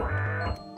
You